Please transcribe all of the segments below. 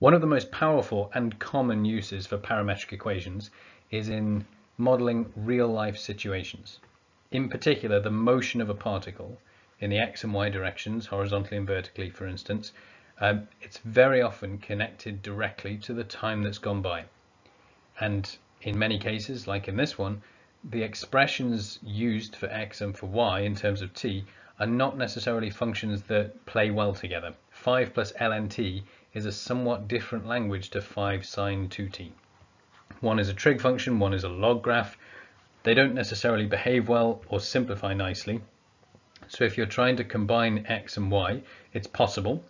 One of the most powerful and common uses for parametric equations is in modeling real life situations. In particular, the motion of a particle in the x and y directions, horizontally and vertically, for instance, um, it's very often connected directly to the time that's gone by. And in many cases, like in this one, the expressions used for x and for y in terms of t are not necessarily functions that play well together. 5 plus ln t is a somewhat different language to 5 sine 2t. One is a trig function, one is a log graph. They don't necessarily behave well or simplify nicely. So if you're trying to combine x and y, it's possible,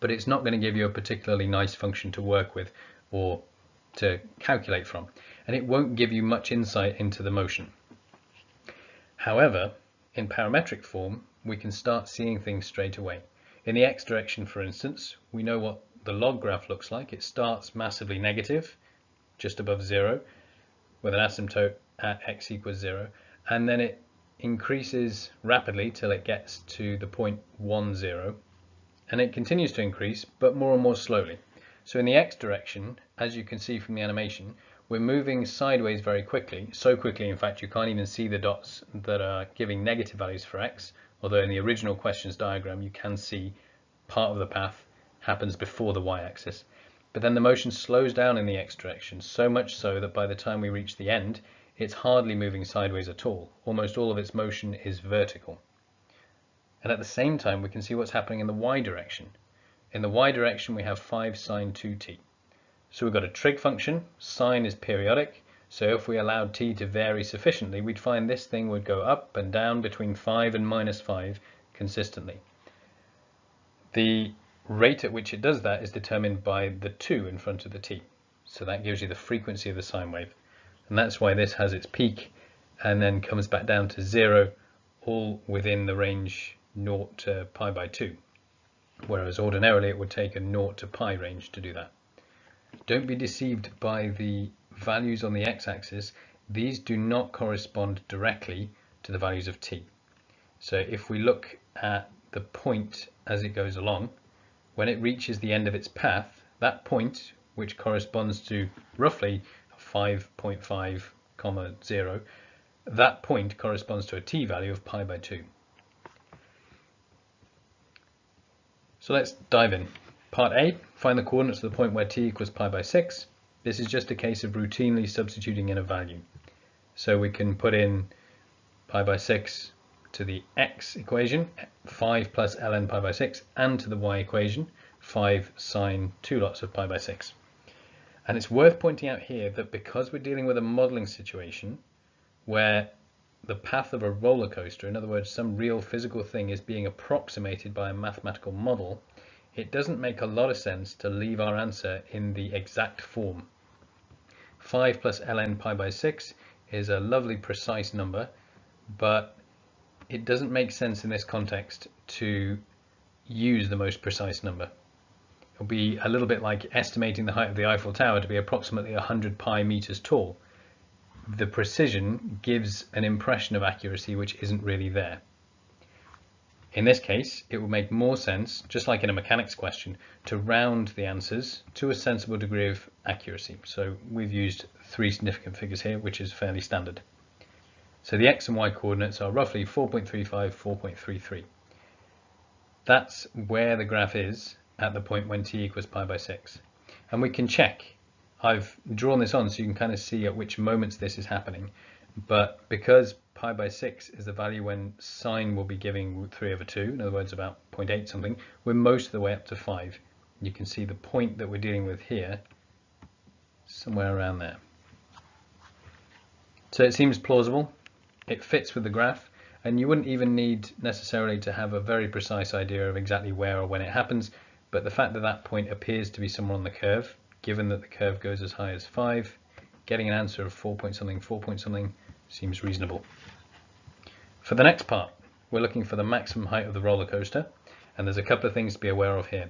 but it's not going to give you a particularly nice function to work with or to calculate from, and it won't give you much insight into the motion. However, in parametric form, we can start seeing things straight away. In the x direction, for instance, we know what the log graph looks like. It starts massively negative, just above zero, with an asymptote at x equals zero, and then it increases rapidly till it gets to the point 1, 0, and it continues to increase, but more and more slowly. So in the x direction, as you can see from the animation, we're moving sideways very quickly, so quickly in fact you can't even see the dots that are giving negative values for x, although in the original questions diagram you can see part of the path happens before the y-axis. But then the motion slows down in the x direction, so much so that by the time we reach the end, it's hardly moving sideways at all. Almost all of its motion is vertical. And at the same time, we can see what's happening in the y direction. In the y direction, we have 5 sine 2t. So we've got a trig function. Sine is periodic. So if we allowed t to vary sufficiently, we'd find this thing would go up and down between 5 and minus 5 consistently. The rate at which it does that is determined by the 2 in front of the t. So that gives you the frequency of the sine wave. And that's why this has its peak and then comes back down to 0, all within the range 0 to pi by 2. Whereas ordinarily it would take a 0 to pi range to do that. Don't be deceived by the values on the x-axis, these do not correspond directly to the values of t. So if we look at the point as it goes along, when it reaches the end of its path, that point, which corresponds to roughly 5.5 comma 0, that point corresponds to a t value of pi by 2. So let's dive in. Part A, find the coordinates of the point where t equals pi by 6. This is just a case of routinely substituting in a value. So we can put in pi by 6 to the x equation, 5 plus ln pi by 6, and to the y equation, 5 sine 2 lots of pi by 6. And it's worth pointing out here that because we're dealing with a modeling situation where the path of a roller coaster, in other words, some real physical thing is being approximated by a mathematical model, it doesn't make a lot of sense to leave our answer in the exact form. 5 plus ln pi by 6 is a lovely precise number, but it doesn't make sense in this context to use the most precise number. It'll be a little bit like estimating the height of the Eiffel Tower to be approximately 100 pi meters tall. The precision gives an impression of accuracy which isn't really there. In this case, it would make more sense, just like in a mechanics question, to round the answers to a sensible degree of accuracy. So we've used three significant figures here, which is fairly standard. So the x and y coordinates are roughly 4.35, 4.33. That's where the graph is at the point when t equals pi by 6. And we can check. I've drawn this on so you can kind of see at which moments this is happening. But because pi by 6 is the value when sine will be giving root 3 over 2, in other words about 0.8 something, we're most of the way up to 5. You can see the point that we're dealing with here, somewhere around there. So it seems plausible, it fits with the graph, and you wouldn't even need necessarily to have a very precise idea of exactly where or when it happens, but the fact that that point appears to be somewhere on the curve, given that the curve goes as high as 5, getting an answer of 4 point something, 4 point something seems reasonable. For the next part, we're looking for the maximum height of the roller coaster, and there's a couple of things to be aware of here.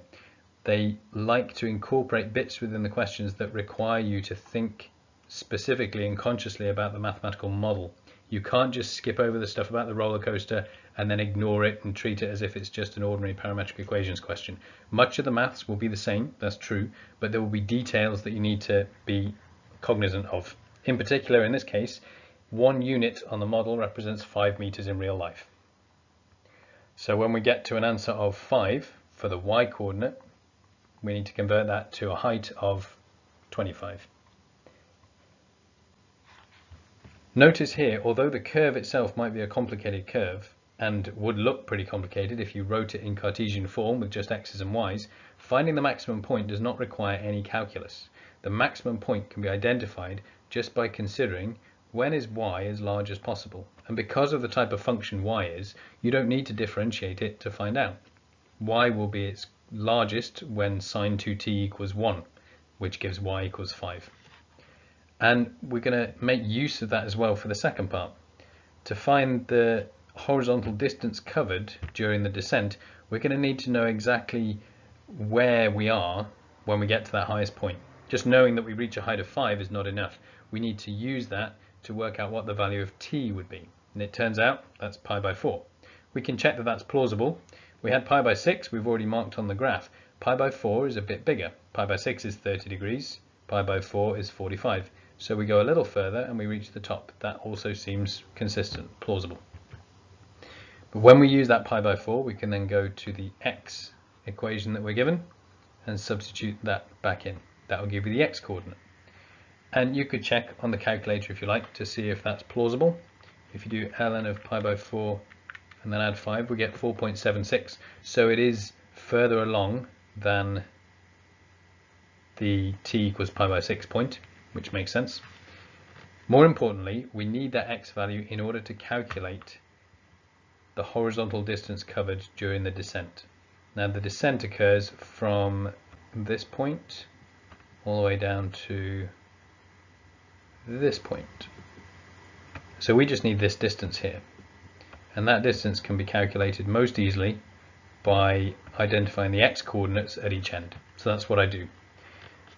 They like to incorporate bits within the questions that require you to think specifically and consciously about the mathematical model You can't just skip over the stuff about the roller coaster and then ignore it and treat it as if it's just an ordinary parametric equations question. Much of the maths will be the same, that's true, but there will be details that you need to be cognizant of. In particular, in this case, one unit on the model represents five meters in real life. So when we get to an answer of five for the y coordinate, we need to convert that to a height of 25. Notice here, although the curve itself might be a complicated curve and would look pretty complicated if you wrote it in Cartesian form with just x's and y's, finding the maximum point does not require any calculus. The maximum point can be identified just by considering when is y as large as possible. And because of the type of function y is, you don't need to differentiate it to find out. y will be its largest when sine 2t equals 1, which gives y equals 5. And we're going to make use of that as well for the second part. To find the horizontal distance covered during the descent, we're going to need to know exactly where we are when we get to that highest point. Just knowing that we reach a height of 5 is not enough. We need to use that to work out what the value of t would be. And it turns out that's pi by 4. We can check that that's plausible. We had pi by 6, we've already marked on the graph. Pi by 4 is a bit bigger. Pi by 6 is 30 degrees, pi by 4 is 45. So we go a little further and we reach the top. That also seems consistent, plausible. But when we use that pi by 4, we can then go to the x equation that we're given and substitute that back in. That will give you the x coordinate. And you could check on the calculator if you like to see if that's plausible. If you do ln of pi by 4 and then add 5, we get 4.76. So it is further along than the t equals pi by 6 point which makes sense. More importantly, we need that x value in order to calculate the horizontal distance covered during the descent. Now the descent occurs from this point all the way down to this point. So we just need this distance here. And that distance can be calculated most easily by identifying the x coordinates at each end. So that's what I do.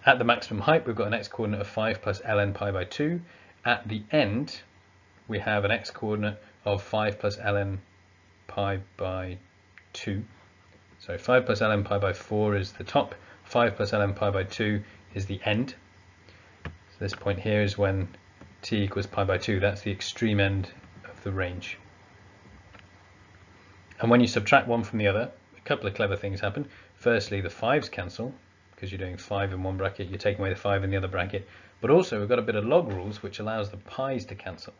At the maximum height, we've got an x-coordinate of 5 plus ln pi by 2. At the end, we have an x-coordinate of 5 plus ln pi by 2. So 5 plus ln pi by 4 is the top, 5 plus ln pi by 2 is the end. So this point here is when t equals pi by 2, that's the extreme end of the range. And when you subtract one from the other, a couple of clever things happen. Firstly, the 5's cancel, because you're doing 5 in one bracket, you're taking away the 5 in the other bracket. But also we've got a bit of log rules which allows the pi's to cancel.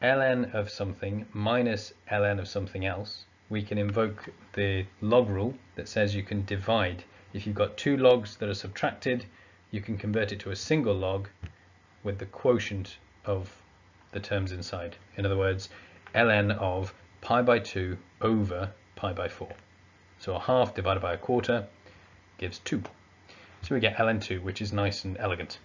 ln of something minus ln of something else. We can invoke the log rule that says you can divide. If you've got two logs that are subtracted, you can convert it to a single log with the quotient of the terms inside. In other words, ln of pi by 2 over pi by 4. So a half divided by a quarter gives 2. So we get ln2, which is nice and elegant.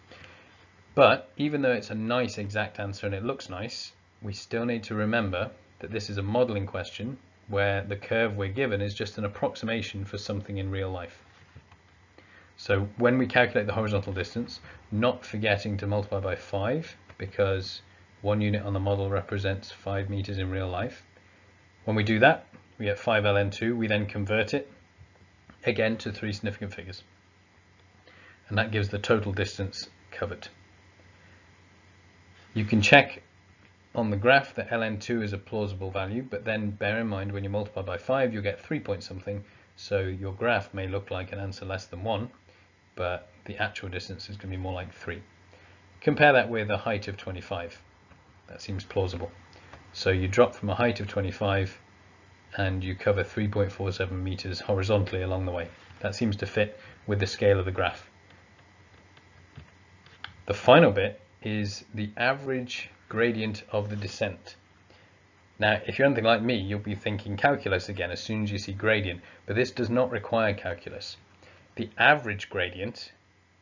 But even though it's a nice exact answer and it looks nice, we still need to remember that this is a modeling question where the curve we're given is just an approximation for something in real life. So when we calculate the horizontal distance, not forgetting to multiply by 5 because one unit on the model represents 5 meters in real life. When we do that, we get 5 ln2. We then convert it again to three significant figures and that gives the total distance covered. You can check on the graph that ln2 is a plausible value, but then bear in mind when you multiply by 5 you'll get 3 point something, so your graph may look like an answer less than 1, but the actual distance is going to be more like 3. Compare that with a height of 25. That seems plausible. So you drop from a height of 25 and you cover 3.47 meters horizontally along the way. That seems to fit with the scale of the graph. The final bit is the average gradient of the descent. Now, if you're anything like me, you'll be thinking calculus again as soon as you see gradient, but this does not require calculus. The average gradient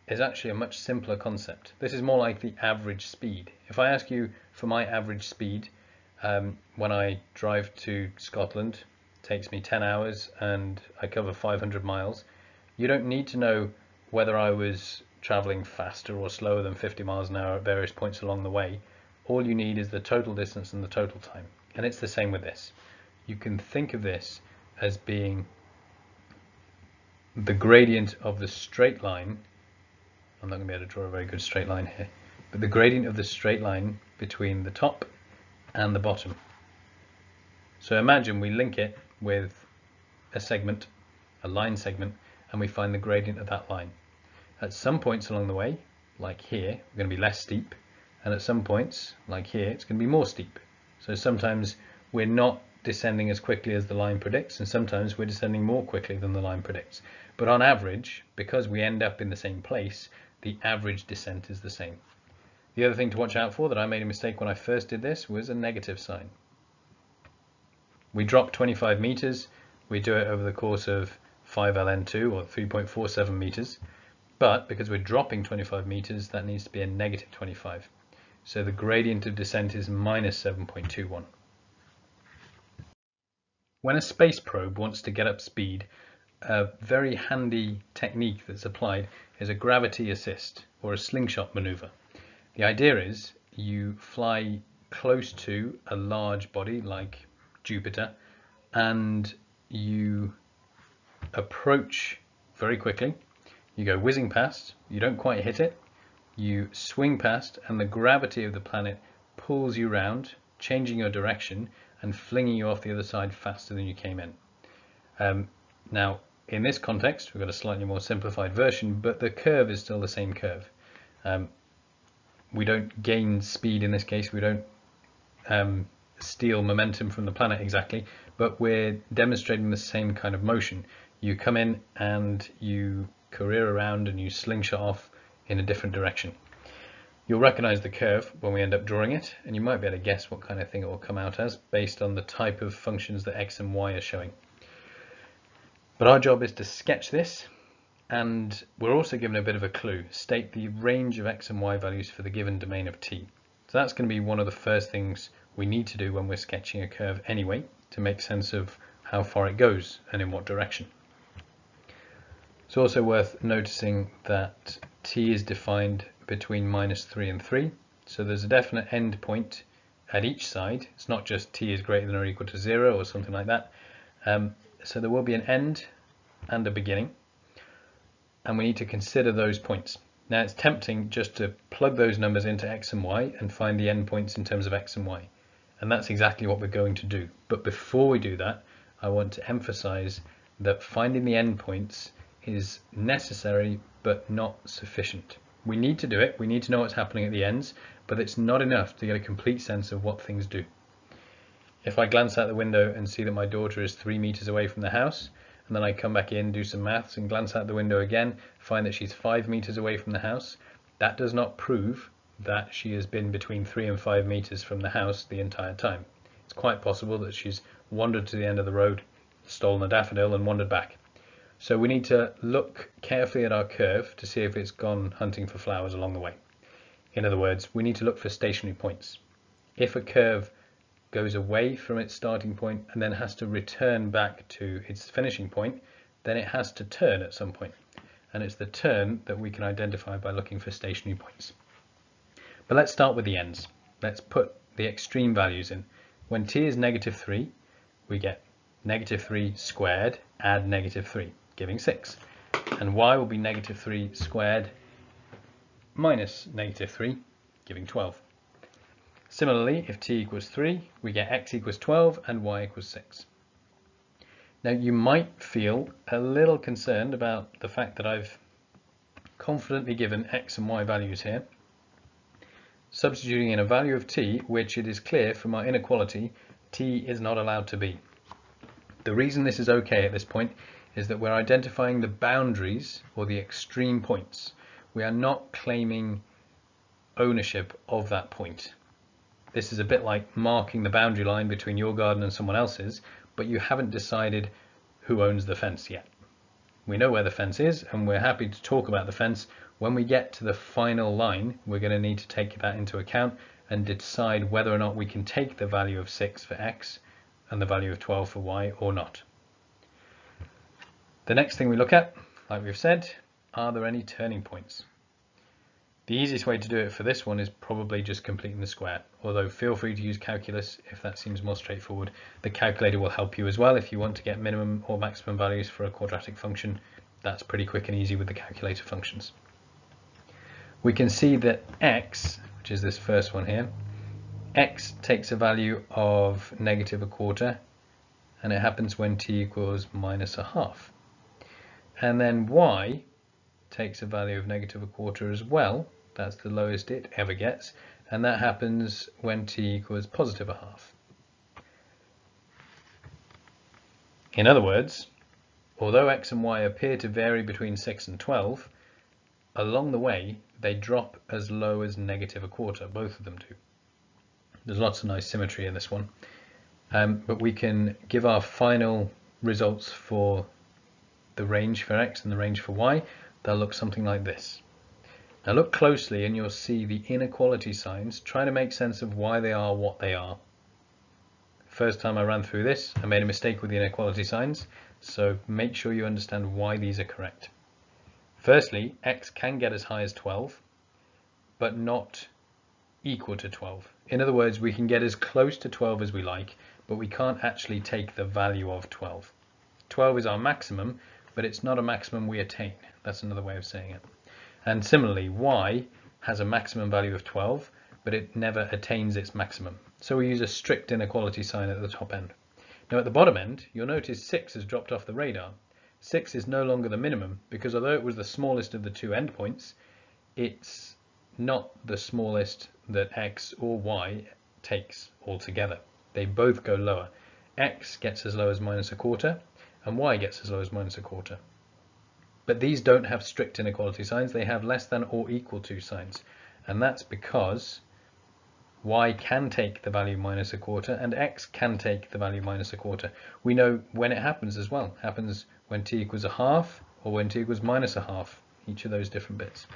is actually a much simpler concept. This is more like the average speed. If I ask you for my average speed, um, when I drive to Scotland, it takes me 10 hours and I cover 500 miles, you don't need to know whether I was traveling faster or slower than 50 miles an hour at various points along the way. all you need is the total distance and the total time. And it's the same with this. You can think of this as being the gradient of the straight line. I'm not going to be able to draw a very good straight line here, but the gradient of the straight line between the top and the bottom. So imagine we link it with a segment, a line segment, and we find the gradient of that line. At some points along the way, like here, we're going to be less steep, and at some points, like here, it's going to be more steep. So sometimes we're not descending as quickly as the line predicts, and sometimes we're descending more quickly than the line predicts. But on average, because we end up in the same place, the average descent is the same. The other thing to watch out for that I made a mistake when I first did this was a negative sign. We drop 25 meters, we do it over the course of 5ln2 or 3.47 meters, but because we're dropping 25 meters, that needs to be a negative 25. So the gradient of descent is minus 7.21. When a space probe wants to get up speed, a very handy technique that's applied is a gravity assist or a slingshot maneuver. The idea is you fly close to a large body like Jupiter and you approach very quickly. You go whizzing past, you don't quite hit it, you swing past and the gravity of the planet pulls you round, changing your direction and flinging you off the other side faster than you came in. Um, now, in this context, we've got a slightly more simplified version, but the curve is still the same curve. Um, we don't gain speed in this case, we don't um, steal momentum from the planet exactly, but we're demonstrating the same kind of motion. You come in and you career around and you slingshot off in a different direction. You'll recognize the curve when we end up drawing it, and you might be able to guess what kind of thing it will come out as based on the type of functions that x and y are showing. But our job is to sketch this and we're also given a bit of a clue. State the range of x and y values for the given domain of t. So that's going to be one of the first things we need to do when we're sketching a curve anyway to make sense of how far it goes and in what direction. It's also worth noticing that t is defined between minus 3 and 3. So there's a definite end point at each side. It's not just t is greater than or equal to 0 or something like that. Um, so there will be an end and a beginning and we need to consider those points. Now it's tempting just to plug those numbers into x and y and find the endpoints in terms of x and y. And that's exactly what we're going to do. But before we do that, I want to emphasize that finding the endpoints is necessary but not sufficient. We need to do it, we need to know what's happening at the ends, but it's not enough to get a complete sense of what things do. If I glance out the window and see that my daughter is three meters away from the house, and then I come back in, do some maths and glance out the window again, find that she's five meters away from the house. That does not prove that she has been between three and five meters from the house the entire time. It's quite possible that she's wandered to the end of the road, stolen a daffodil and wandered back. So we need to look carefully at our curve to see if it's gone hunting for flowers along the way. In other words, we need to look for stationary points. If a curve goes away from its starting point and then has to return back to its finishing point, then it has to turn at some point. And it's the turn that we can identify by looking for stationary points. But let's start with the ends. Let's put the extreme values in. When t is negative 3, we get negative 3 squared add negative 3, giving 6. And y will be negative 3 squared minus negative 3, giving 12. Similarly, if t equals 3, we get x equals 12 and y equals 6. Now you might feel a little concerned about the fact that I've confidently given x and y values here, substituting in a value of t which it is clear from our inequality t is not allowed to be. The reason this is okay at this point is that we're identifying the boundaries or the extreme points. We are not claiming ownership of that point. This is a bit like marking the boundary line between your garden and someone else's, but you haven't decided who owns the fence yet. We know where the fence is and we're happy to talk about the fence. When we get to the final line, we're going to need to take that into account and decide whether or not we can take the value of 6 for x and the value of 12 for y or not. The next thing we look at, like we've said, are there any turning points? The easiest way to do it for this one is probably just completing the square, although feel free to use calculus if that seems more straightforward. The calculator will help you as well if you want to get minimum or maximum values for a quadratic function. That's pretty quick and easy with the calculator functions. We can see that x, which is this first one here, x takes a value of negative a quarter and it happens when t equals minus a half. And then y takes a value of negative a quarter as well that's the lowest it ever gets. And that happens when t equals positive a half. In other words, although x and y appear to vary between 6 and 12, along the way they drop as low as negative a quarter, both of them do. There's lots of nice symmetry in this one. Um, but we can give our final results for the range for x and the range for y. They'll look something like this. Now look closely and you'll see the inequality signs. Try to make sense of why they are what they are. First time I ran through this, I made a mistake with the inequality signs, so make sure you understand why these are correct. Firstly, x can get as high as 12, but not equal to 12. In other words, we can get as close to 12 as we like, but we can't actually take the value of 12. 12 is our maximum, but it's not a maximum we attain. That's another way of saying it. And similarly, y has a maximum value of 12, but it never attains its maximum. So we use a strict inequality sign at the top end. Now at the bottom end, you'll notice 6 has dropped off the radar. 6 is no longer the minimum, because although it was the smallest of the two endpoints, it's not the smallest that x or y takes altogether. They both go lower. x gets as low as minus a quarter, and y gets as low as minus a quarter. But these don't have strict inequality signs, they have less than or equal to signs. And that's because y can take the value minus a quarter and x can take the value minus a quarter. We know when it happens as well. It happens when t equals a half or when t equals minus a half, each of those different bits.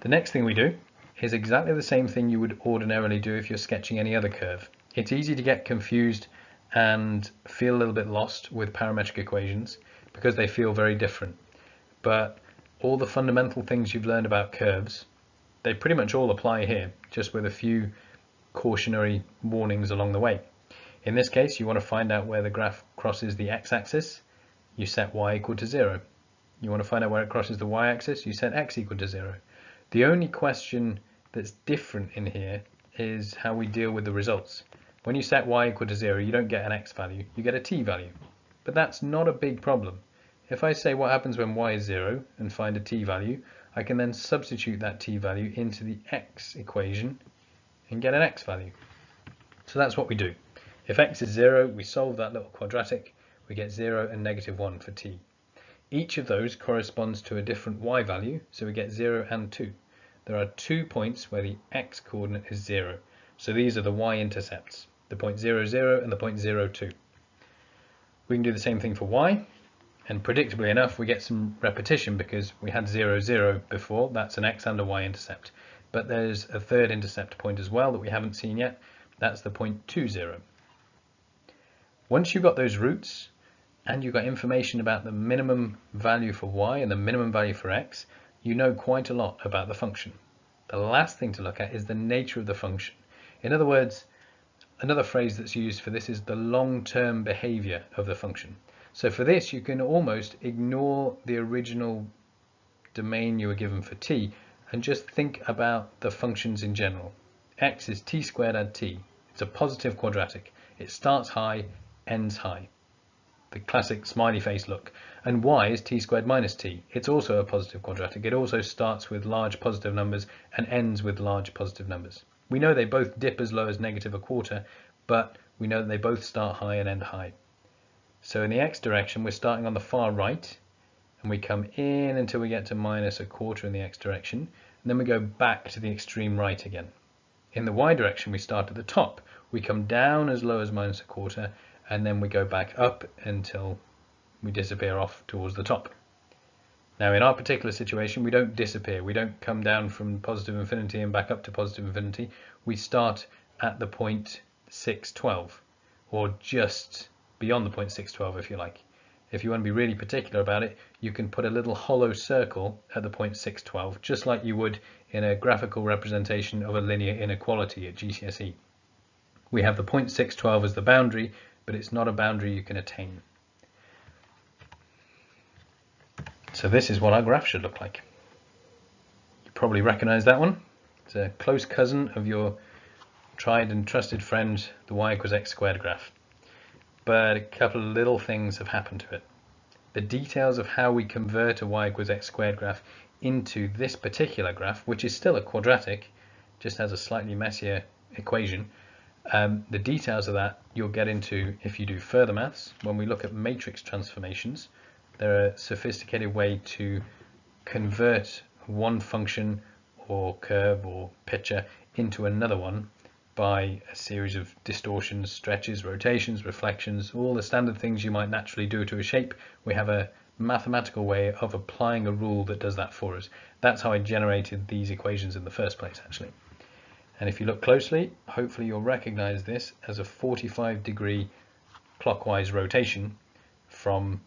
The next thing we do is exactly the same thing you would ordinarily do if you're sketching any other curve. It's easy to get confused and feel a little bit lost with parametric equations because they feel very different. But all the fundamental things you've learned about curves, they pretty much all apply here, just with a few cautionary warnings along the way. In this case, you want to find out where the graph crosses the x-axis, you set y equal to 0. You want to find out where it crosses the y-axis, you set x equal to 0. The only question that's different in here is how we deal with the results. When you set y equal to 0, you don't get an x value, you get a t value. But that's not a big problem. If I say what happens when y is 0 and find a t value, I can then substitute that t value into the x equation and get an x value. So that's what we do. If x is 0, we solve that little quadratic, we get 0 and negative 1 for t. Each of those corresponds to a different y value, so we get 0 and 2. There are two points where the x coordinate is 0. So these are the y-intercepts, the point 0, 0 and the point 0, 2. We can do the same thing for y, and predictably enough, we get some repetition because we had 0, 0 before. That's an x and a y-intercept. But there's a third intercept point as well that we haven't seen yet. That's the point 2, 0. Once you've got those roots, and you've got information about the minimum value for y and the minimum value for x, you know quite a lot about the function. The last thing to look at is the nature of the function. In other words, Another phrase that's used for this is the long-term behavior of the function. So for this, you can almost ignore the original domain you were given for t and just think about the functions in general. x is t squared add t. It's a positive quadratic. It starts high, ends high. The classic smiley face look. And y is t squared minus t. It's also a positive quadratic. It also starts with large positive numbers and ends with large positive numbers. We know they both dip as low as negative a quarter, but we know that they both start high and end high. So in the x direction, we're starting on the far right, and we come in until we get to minus a quarter in the x direction, and then we go back to the extreme right again. In the y direction, we start at the top. We come down as low as minus a quarter, and then we go back up until we disappear off towards the top. Now in our particular situation, we don't disappear. We don't come down from positive infinity and back up to positive infinity. We start at the point 612, or just beyond the point 612 if you like. if you want to be really particular about it, you can put a little hollow circle at the point 612, just like you would in a graphical representation of a linear inequality at GCSE. We have the point 612 as the boundary, but it's not a boundary you can attain. So this is what our graph should look like. You probably recognize that one. It's a close cousin of your tried and trusted friend, the y equals x squared graph. But a couple of little things have happened to it. The details of how we convert a y equals x squared graph into this particular graph, which is still a quadratic, just has a slightly messier equation, um, the details of that you'll get into if you do further maths. When we look at matrix transformations, they're a sophisticated way to convert one function or curve or picture into another one by a series of distortions, stretches, rotations, reflections, all the standard things you might naturally do to a shape. We have a mathematical way of applying a rule that does that for us. That's how I generated these equations in the first place, actually. And if you look closely, hopefully you'll recognize this as a 45 degree clockwise rotation from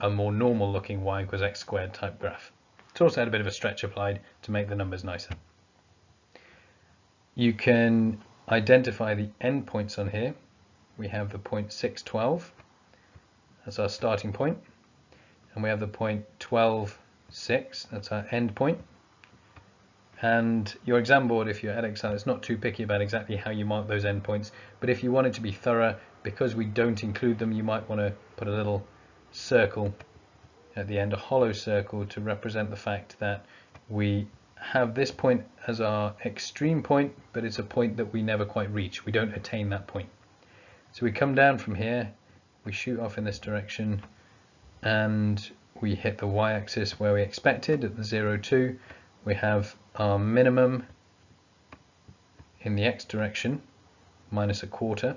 a more normal looking y equals x squared type graph. It's also had a bit of a stretch applied to make the numbers nicer. You can identify the endpoints on here. We have the point 612 as our starting point, and we have the point 12, 6, that's our end point. And your exam board, if you're Edexcel, it's not too picky about exactly how you mark those endpoints, but if you want it to be thorough, because we don't include them, you might want to put a little circle at the end, a hollow circle to represent the fact that we have this point as our extreme point, but it's a point that we never quite reach. We don't attain that point. So we come down from here, we shoot off in this direction, and we hit the y-axis where we expected at the 0, 2. We have our minimum in the x direction, minus a quarter.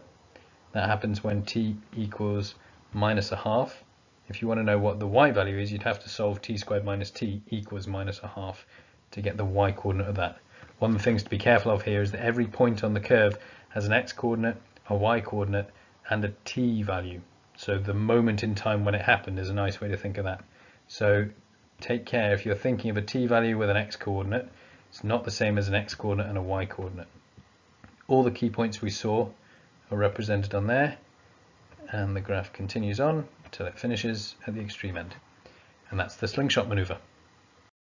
That happens when t equals minus a half. If you want to know what the y value is, you'd have to solve t squared minus t equals minus a half to get the y coordinate of that. One of the things to be careful of here is that every point on the curve has an x coordinate, a y coordinate, and a t value. So the moment in time when it happened is a nice way to think of that. So take care if you're thinking of a t value with an x coordinate, it's not the same as an x coordinate and a y coordinate. All the key points we saw are represented on there, and the graph continues on until it finishes at the extreme end. And that's the slingshot maneuver.